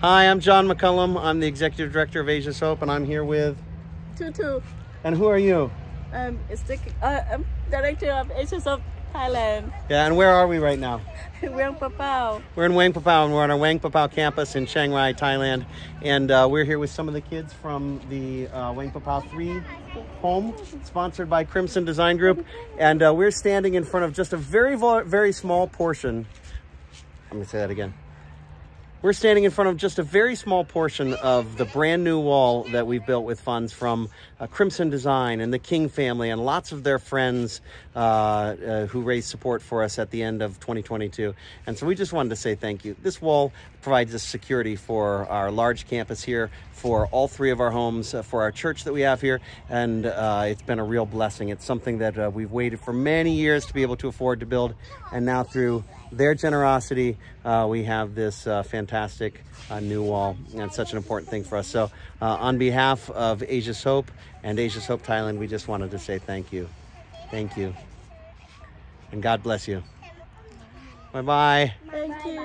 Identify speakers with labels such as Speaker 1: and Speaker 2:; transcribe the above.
Speaker 1: Hi, I'm John McCollum. I'm the Executive Director of Asia's Hope, and I'm here with.
Speaker 2: Tutu.
Speaker 1: And who are you?
Speaker 2: Um, the, uh, I'm director of Asians of Thailand.
Speaker 1: Yeah, and where are we right now?
Speaker 2: We're in Pa Pao.
Speaker 1: We're in Wiang Pa Pao, and we're on our Wiang Pa Pao campus in Chiang Rai, Thailand. And uh, we're here with some of the kids from the uh, Wiang Pa Pao 3 home, sponsored by Crimson Design Group. And uh, we're standing in front of just a very, very small portion. I'm going to say that again. We're standing in front of just a very small portion of the brand new wall that we've built with funds from uh, Crimson Design and the King family and lots of their friends uh, uh, who raised support for us at the end of 2022. And so we just wanted to say thank you. This wall provides us security for our large campus here, for all three of our homes, uh, for our church that we have here, and uh, it's been a real blessing. It's something that uh, we've waited for many years to be able to afford to build, and now through their generosity, uh, we have this uh, fantastic uh, new wall, and such an important thing for us. So, on behalf of Asia's Hope and Asia's Hope Thailand, we just wanted to say thank you. Thank you. And God bless you. Bye bye.
Speaker 2: Thank you.